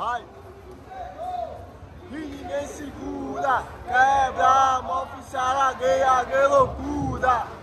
Vai! E ninguém segura, quebra, mó oficial, agueia, loucura!